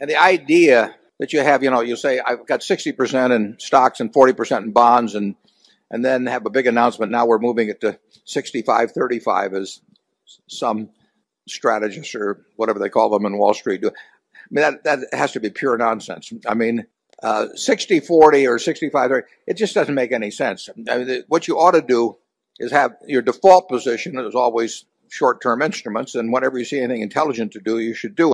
And the idea that you have, you know, you say I've got 60% in stocks and 40% in bonds and and then have a big announcement. Now we're moving it to 65 35 as some strategists or whatever they call them in Wall Street do. I mean, that, that has to be pure nonsense. I mean, uh, 60 40 or 65 30, it just doesn't make any sense. I mean, what you ought to do is have your default position is always short term instruments, and whenever you see anything intelligent to do, you should do it.